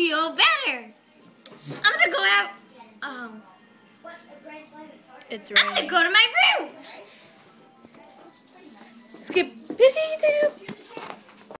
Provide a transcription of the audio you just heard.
feel better. I'm gonna go out. Um, It's right. I'm gonna go to my room. Skip.